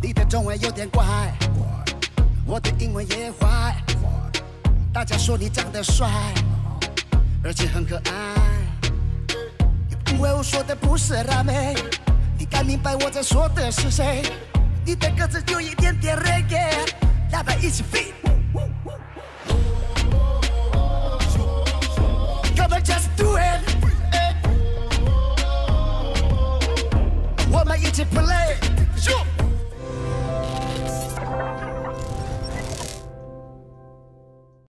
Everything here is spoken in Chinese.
你的中文有点怪，我的英文也坏。大家说你长得帅，而且很可爱。因为我说的不是辣妹，你该明白我在说的是谁。你的歌词有一点点 reggae，大家一起飞。Come on, just do it。我们一起 play。